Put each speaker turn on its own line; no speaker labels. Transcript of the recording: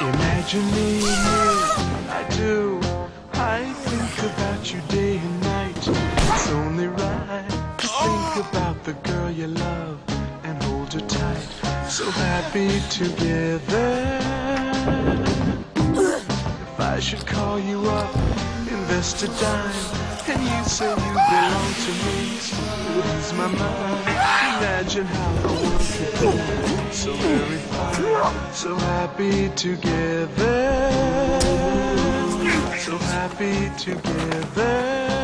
Imagine me, I do. I think about you day and night. It's only right to think about the girl you love and hold her tight. So happy together. If I should call you up, invest a dime, and you say you belong to me, it would ease my mind. Imagine how the world could be so very fine, so happy together, so happy together.